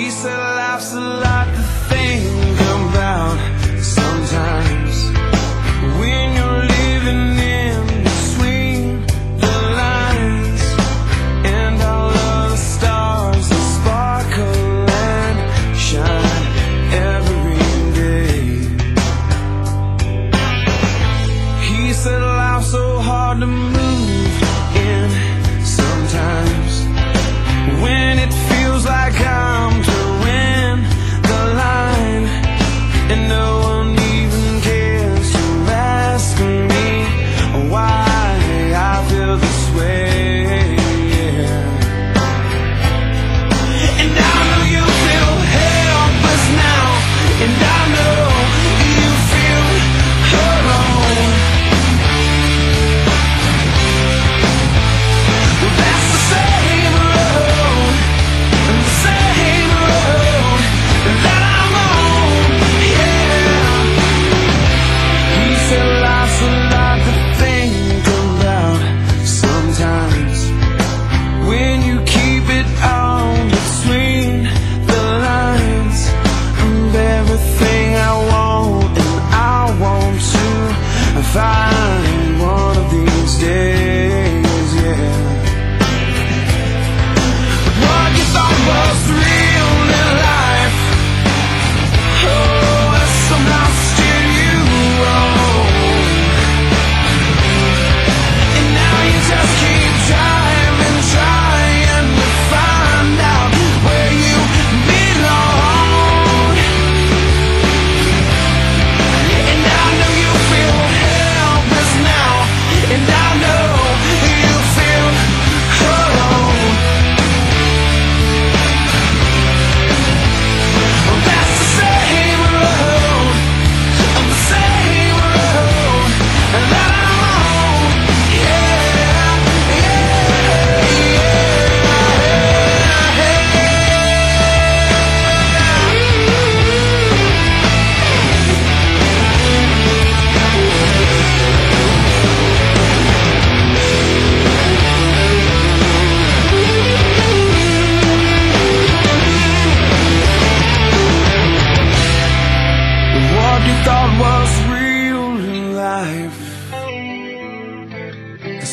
She said life's a lot to think about. Sometimes When you're living in between the lines And all of the stars that sparkle and shine every day. He said life's so hard to move.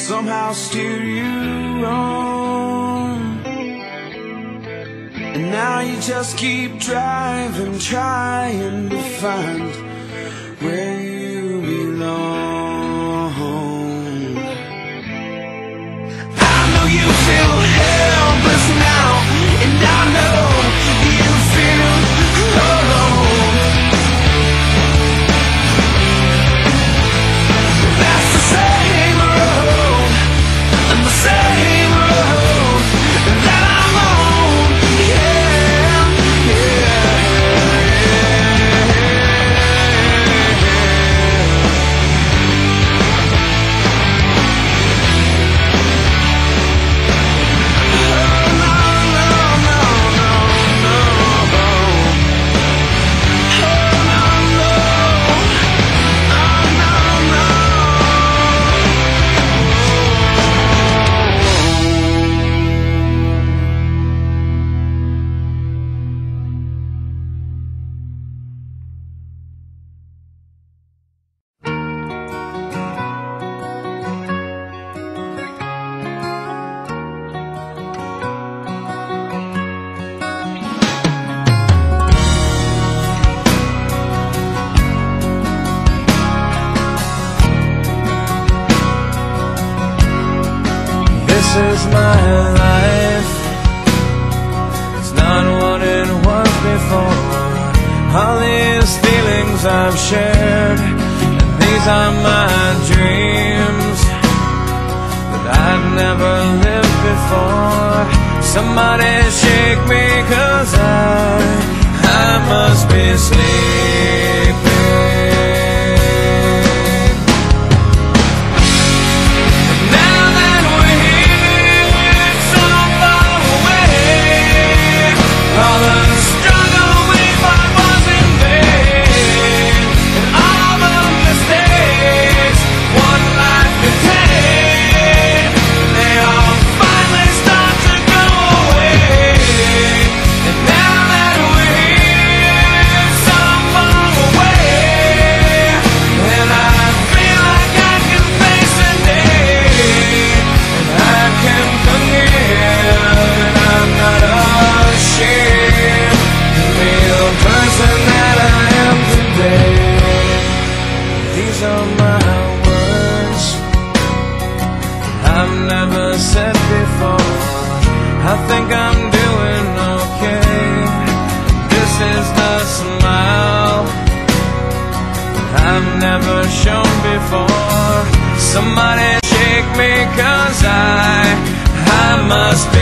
somehow steer you wrong. And now you just keep driving, trying to find where. is my life. It's not what it was before. All these feelings I've shared And these are my dreams That I've never lived before. Somebody shake me cause I I must be never said before. I think I'm doing okay. This is the smile I've never shown before. Somebody shake me, cause I, I must.